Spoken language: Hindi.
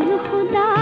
खुदा।